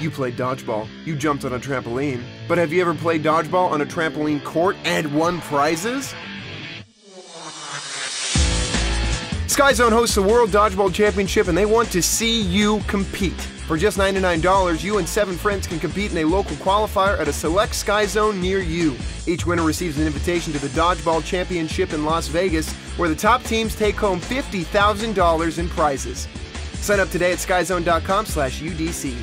You played dodgeball. You jumped on a trampoline. But have you ever played dodgeball on a trampoline court and won prizes? Skyzone hosts the World Dodgeball Championship and they want to see you compete. For just $99, you and seven friends can compete in a local qualifier at a select Skyzone near you. Each winner receives an invitation to the Dodgeball Championship in Las Vegas, where the top teams take home $50,000 in prizes. Sign up today at skyzone.com slash UDC.